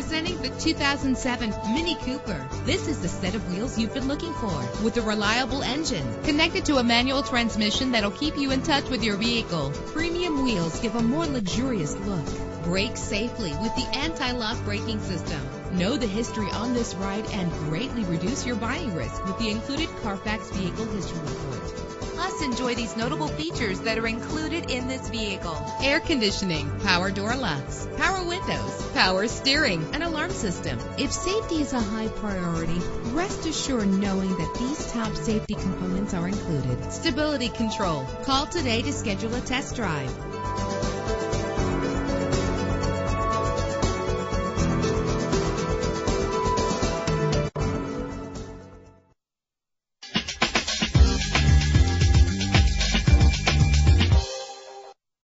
2007 Mini Cooper. This is the set of wheels you've been looking for with a reliable engine connected to a manual transmission that'll keep you in touch with your vehicle. Premium wheels give a more luxurious look. Brake safely with the anti-lock braking system. Know the history on this ride and greatly reduce your buying risk with the included Carfax Vehicle History Report. Plus, enjoy these notable features that are included in this vehicle. Air conditioning, power door locks, power windows, power steering, an alarm system. If safety is a high priority, rest assured knowing that these top safety components are included. Stability control. Call today to schedule a test drive.